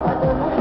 I don't know.